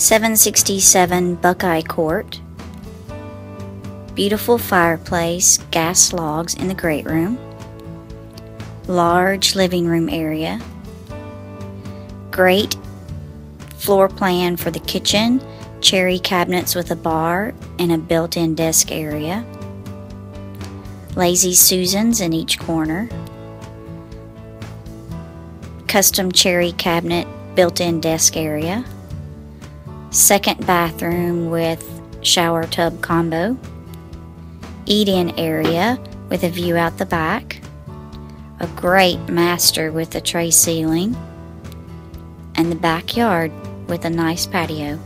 767 Buckeye Court. Beautiful fireplace, gas logs in the great room. Large living room area. Great floor plan for the kitchen, cherry cabinets with a bar and a built-in desk area. Lazy Susans in each corner. Custom cherry cabinet built-in desk area. Second bathroom with shower tub combo. Eat-in area with a view out the back. A great master with a tray ceiling. And the backyard with a nice patio.